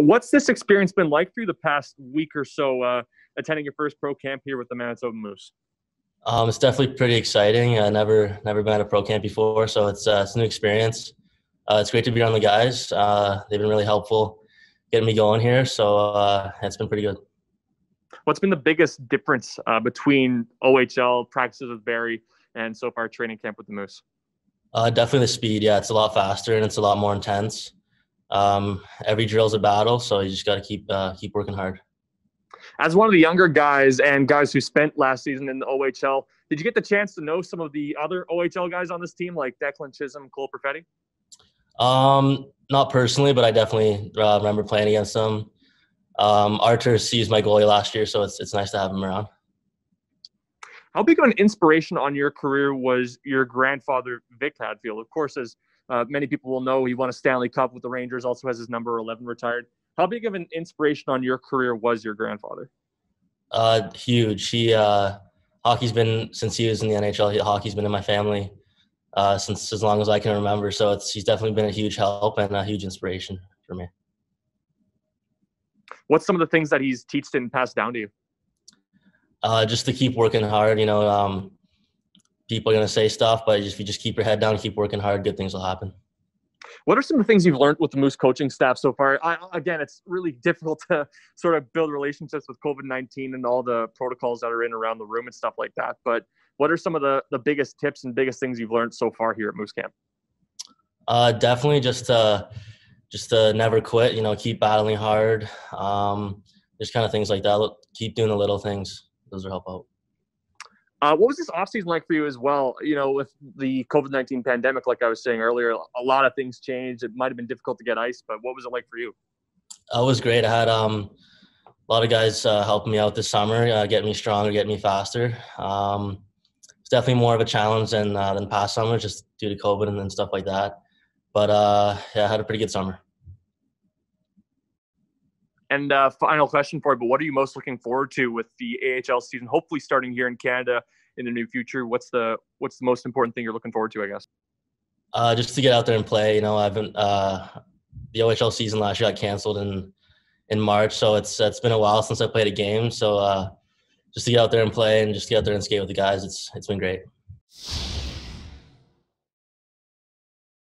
What's this experience been like through the past week or so, uh, attending your first pro camp here with the Manitoba Moose? Um, it's definitely pretty exciting. I never never been at a pro camp before, so it's uh, it's a new experience. Uh, it's great to be around the guys. Uh, they've been really helpful getting me going here, so uh, it's been pretty good. What's been the biggest difference uh, between OHL practices with Barrie and so far training camp with the Moose? Uh, definitely the speed. Yeah, it's a lot faster and it's a lot more intense um, every drill's a battle, so you just got to keep uh, keep working hard. As one of the younger guys and guys who spent last season in the OHL, did you get the chance to know some of the other OHL guys on this team, like Declan Chisholm, Cole Perfetti? Um, not personally, but I definitely uh, remember playing against them. Um, Artur sees my goalie last year, so it's it's nice to have him around. How big of an inspiration on your career was your grandfather, Vic Hadfield? Of course, as uh, many people will know he won a Stanley Cup with the Rangers, also has his number 11 retired. How big of an inspiration on your career was your grandfather? Uh, huge. He uh, hockey's been since he was in the NHL. Hockey's been in my family uh, since as long as I can remember. So it's he's definitely been a huge help and a huge inspiration for me. What's some of the things that he's taught and passed down to you? Uh, just to keep working hard. You know, um, people are going to say stuff, but if you just keep your head down, keep working hard, good things will happen. What are some of the things you've learned with the Moose coaching staff so far? I, again, it's really difficult to sort of build relationships with COVID 19 and all the protocols that are in around the room and stuff like that. But what are some of the, the biggest tips and biggest things you've learned so far here at Moose Camp? Uh, definitely just to, just to never quit, you know, keep battling hard. Um, just kind of things like that. Keep doing the little things. Those will help out. Uh, what was this offseason like for you as well? You know, with the COVID 19 pandemic, like I was saying earlier, a lot of things changed. It might have been difficult to get ice, but what was it like for you? Uh, it was great. I had um, a lot of guys uh, helping me out this summer, uh, getting me stronger, getting me faster. Um, it's definitely more of a challenge than, uh, than past summers just due to COVID and, and stuff like that. But uh, yeah, I had a pretty good summer. And uh, final question for you, but what are you most looking forward to with the AHL season? Hopefully, starting here in Canada in the near future. What's the what's the most important thing you're looking forward to? I guess. Uh, just to get out there and play. You know, I've been uh, the OHL season last year got canceled in in March, so it's it's been a while since I played a game. So uh, just to get out there and play and just get out there and skate with the guys, it's it's been great.